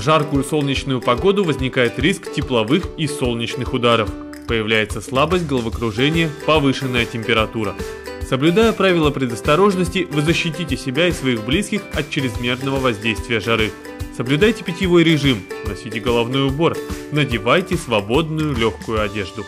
В жаркую солнечную погоду возникает риск тепловых и солнечных ударов. Появляется слабость, головокружение, повышенная температура. Соблюдая правила предосторожности, вы защитите себя и своих близких от чрезмерного воздействия жары. Соблюдайте питьевой режим, носите головной убор, надевайте свободную легкую одежду.